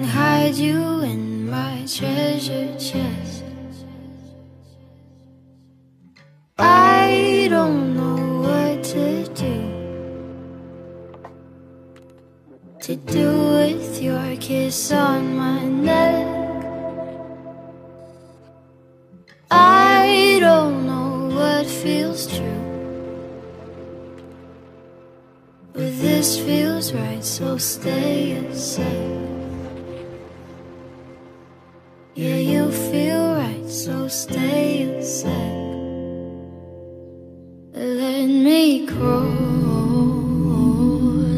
hide you in my treasure chest. I don't know what to do. To do with your kiss on my neck. I don't know what feels true. But this feels right, so stay a sec. Yeah, you feel right, so stay a sec. Let me crawl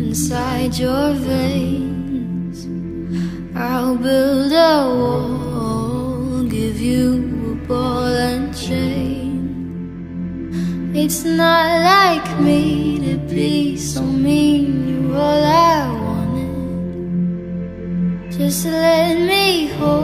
inside your veins. I'll build a wall, give you a ball and chain. It's not like me to be so mean, you're all I wanted. Just let me hold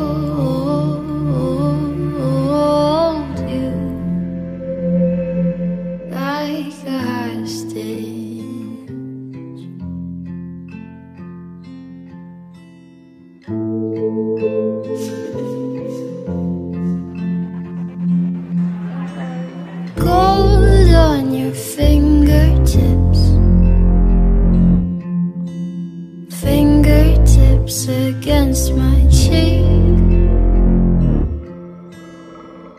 against my cheek.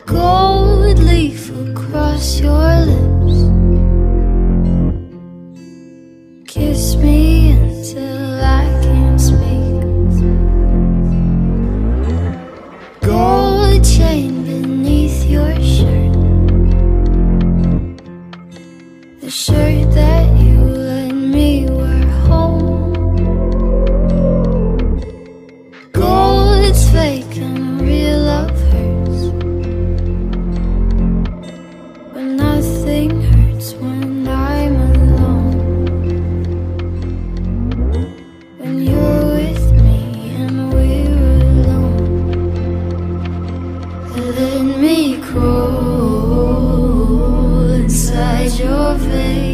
Gold leaf across your lips. Kiss me until I can't speak. Gold chain beneath your shirt. The shirt that you let me wear your veins.